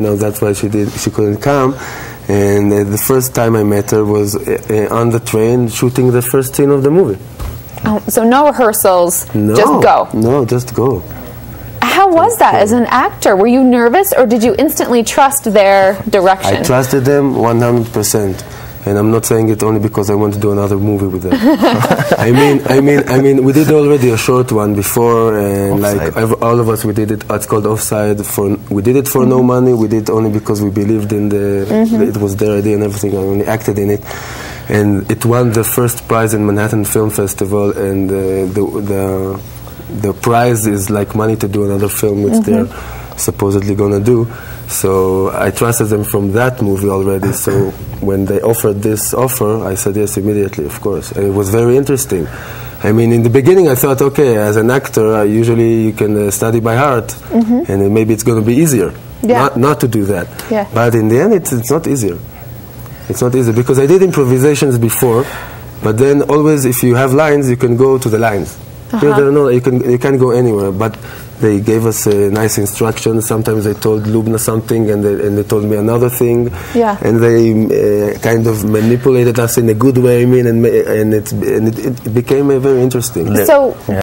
know, that's why she did. She couldn't come. And uh, the first time I met her was uh, uh, on the train shooting the first scene of the movie. Oh, so no rehearsals, No, just go. No, just go. How was that as an actor? Were you nervous or did you instantly trust their direction? I trusted them 100%. And I'm not saying it only because I want to do another movie with them. I mean, I mean, I mean, we did already a short one before, uh, and like Offside. ev- all of us, we did it. It's called Offside. For we did it for no mm-hmm. money. We did it only because we believed in the. Mm-hmm. It was their idea and everything. I only acted in it, and it won the first prize in Manhattan Film Festival, and uh, the the the prize is like money to do another film, which mm-hmm. they're supposedly gonna do. So I trusted them from that movie already. So when they offered this offer, I said yes immediately, of course, and it was very interesting. I mean, in the beginning, I thought, okay, as an actor, I usually you can uh, study by heart, and then maybe it's going to be easier Yeah. not not to do that. Yeah. But in the end, it's, it's not easier. It's not easy because I did improvisations before, but then always if you have lines, you can go to the lines. Here, there are no, you can you can't go anywhere. But they gave us uh, nice instructions. Sometimes they told Lubna something, and they, and they told me another thing. Yeah. And they uh, kind of manipulated us in a good way. I mean, and and it and it, it became uh, very interesting. So